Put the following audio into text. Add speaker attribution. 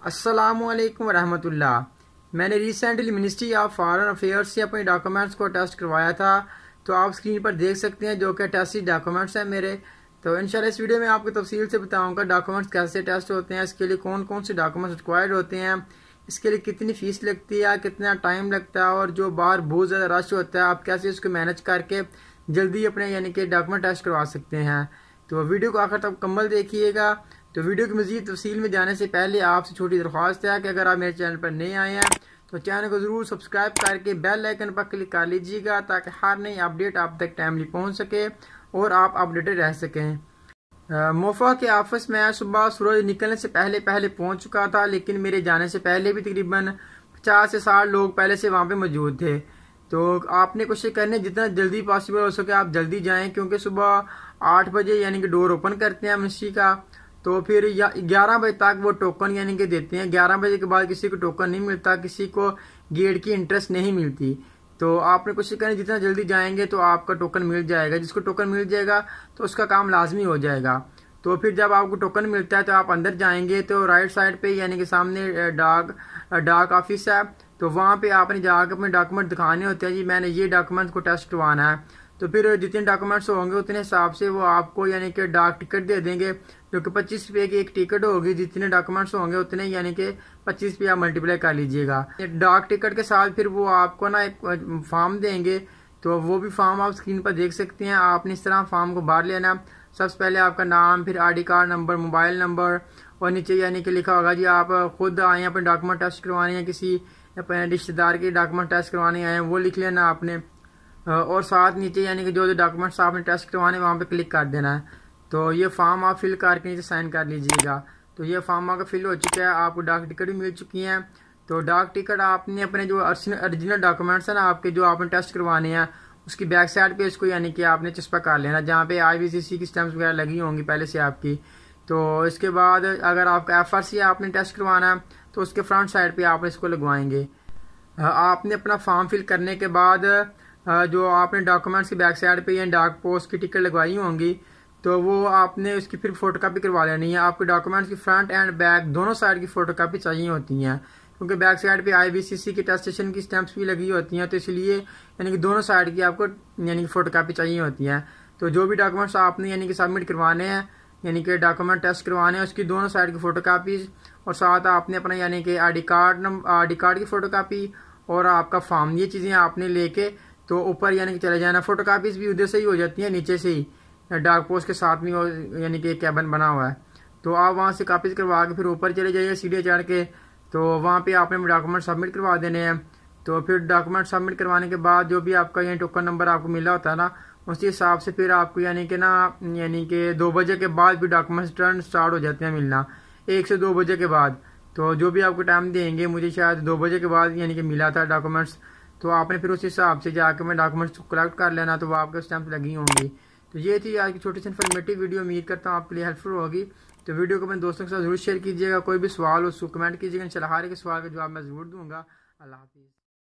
Speaker 1: असलकम वरहमतुल्लाह मैंने recently ministry of foreign affairs से अपने डॉक्यूमेंट्स को टेस्ट करवाया था। तो आप स्क्रीन पर देख सकते हैं जो कि टेस्ट डॉक्यूमेंट्स हैं मेरे। तो इंशाल्लाह इस वीडियो में आपको तफसील से बताऊँगा डॉक्यूमेंट्स कैसे टेस्ट होते हैं, इसके लिए कौन कौन से डॉक्यूमेंट्स रिक्वायर्ड होते हैं, इसके लिए कितनी फ़ीस लगती है, कितना टाइम लगता है और जो बाहर बहुत ज़्यादा रश होता है, आप कैसे उसको मैनेज करके जल्दी अपने यानी कि डॉक्यूमेंट टेस्ट करवा सकते हैं। तो वीडियो को आखिर तक कम्मल देखिएगा। तो वीडियो की मजीद तफसील में जाने से पहले आपसे छोटी दरख्वास्त है कि अगर आप मेरे चैनल पर नए आए हैं तो चैनल को ज़रूर सब्सक्राइब करके बेल आइकन पर क्लिक कर लीजिएगा ताकि हर नई अपडेट आप तक टाइमली पहुँच सके और आप अपडेटेड रह सकें। मोफा के ऑफ़िस में सुबह सूरज निकलने से पहले पहले पहुँच चुका था, लेकिन मेरे जाने से पहले भी तकरीबन पचास से साठ लोग पहले से वहाँ पे मौजूद थे। तो आपने कोशिश करनी जितना जल्दी पॉसिबल हो सके आप जल्दी जाएँ, क्योंकि सुबह आठ बजे यानी कि डोर ओपन करते हैं मिस्ट्री का। तो फिर ग्यारह बजे तक वो टोकन यानी कि देते हैं। ग्यारह बजे के बाद किसी को टोकन नहीं मिलता, किसी को गेट की इंटरेस्ट नहीं मिलती। तो आपने कोशिश करें, जितना जल्दी जाएँगे तो आपका टोकन मिल जाएगा। जिसको टोकन मिल जाएगा तो उसका काम लाजमी हो जाएगा। तो फिर जब आपको टोकन मिलता है तो आप अंदर जाएँगे तो राइट साइड पे यानी कि सामने डाक डाक ऑफ़िस है। तो वहाँ पे आपने जाकर अपने डॉक्यूमेंट दिखाने होते हैं, जी, मैंने ये डॉक्यूमेंट को टेस्ट करवाना है। तो फिर जितने डॉक्यूमेंट्स होंगे, उतने हिसाब से वो आपको यानी कि डाक टिकट दे देंगे, जो कि पच्चीस रुपये की एक टिकट होगी। जितने डॉक्यूमेंट्स होंगे, उतने यानी कि पच्चीस रुपया मल्टीप्लाई कर लीजिएगा। डाक टिकट के साथ फिर वो आपको ना एक फॉर्म देंगे। तो वो भी फॉर्म आप स्क्रीन पर देख सकते हैं। आपने इस तरह फॉर्म को बाहर लेना। सबसे पहले आपका नाम, फिर ID card number mobile number और नीचे यानी कि लिखा होगा जी, आप खुद आए अपने डॉक्यूमेंट टेस्ट करवाने हैं, किसी अपने रिश्तेदार के डॉक्यूमेंट टेस्ट करवाने आए हैं, वो लिख लेना आपने। और साथ नीचे यानी कि जो जो डॉक्यूमेंट्स आपने टेस्ट करवाने, वहाँ पे क्लिक कर देना है। तो ये फॉर्म आप फिल करके नीचे साइन कर लीजिएगा। तो ये फॉर्म आपका फिल हो चुका है, आपको डाक टिकट भी मिल चुकी हैं। तो डाक टिकट आपने अपने जो ओरिजिनल डॉक्यूमेंट्स हैं ना, आपके जो आपने टेस्ट करवाने हैं, उसकी बैक साइड पे इसको यानी कि आपने चस्पा कर लेना, जहाँ पे आई की स्टैम्प वगैरह लगी होंगी पहले से आपकी। तो इसके बाद अगर आपका एफआरसी आपने टेस्ट करवाना है तो उसके फ्रंट साइड पे आप इसको लगवाएँगे। आपने अपना फॉर्म फिल करने के बाद जो आपने डॉक्यूमेंट्स की बैक साइड पे या डाक पोस्ट की टिकट लगवाई होंगी तो वो आपने उसकी फिर फ़ोटो कापी करवा लेनी है। आपके डॉक्यूमेंट्स की फ्रंट एंड बैक दोनों साइड की फ़ोटो कापी चाहिए होती हैं, क्योंकि बैक साइड पे आईबीसीसी की टेस्टेशन की स्टैंप्स भी लगी होती हैं तो इसलिए यानी कि दोनों साइड की आपको यानी कि फ़ोटो कापी चाहिए होती हैं। तो जो भी डॉक्यूमेंट्स आपने यानी कि सबमिट करवाने हैं, यानी कि डॉक्यूमेंट टेस्ट करवाने हैं, उसकी दोनों साइड की फ़ोटो कापीज और साथ आपने अपना यानी कि I D card I D card की फ़ोटो कापी और आपका फॉर्म ये चीज़ें आपने लेके तो ऊपर यानी कि चले जाना। फ़ोटो कापीज भी उधर से ही हो जाती हैं, नीचे से ही। डाक पोस्ट के साथ में यानी कि कैबन बना हुआ है। तो आप वहाँ से कापीज करवा के फिर ऊपर चले जाइए सीढ़ी चढ़ के। तो वहाँ पे आपने डॉक्यूमेंट सबमिट करवा देने हैं। तो फिर डॉक्यूमेंट सबमिट करवाने के बाद जो भी आपका ये टोकन नंबर आपको मिला होता है ना, उसी हिसाब से फिर आपको यानी कि ना, यानी कि दो बजे के बाद भी डॉक्यूमेंट्स टर्न स्टार्ट हो जाते हैं मिलना। एक से दो बजे के बाद। तो जो भी आपको टाइम देंगे, मुझे शायद दो बजे के बाद यानी कि मिला था डॉक्यूमेंट्स तो आपने फिर उस हिसाब से जाकर मैं डॉक्यूमेंट्स कलेक्ट कर लेना तो वो आपके स्टैंप लगी होंगी। तो ये थी आज की छोटी सी इन्फॉर्मेटिव वीडियो उम्मीद करता हूँ आपके लिए हेल्पफुल होगी। तो वीडियो को अपने दोस्तों के साथ ज़रूर शेयर कीजिएगा। कोई भी सवाल हो, उसको कमेंट कीजिएगा। इन हर एक सवाल का जवाब मैं ज़रूर दूँगा। अल्लाह हाफिज़।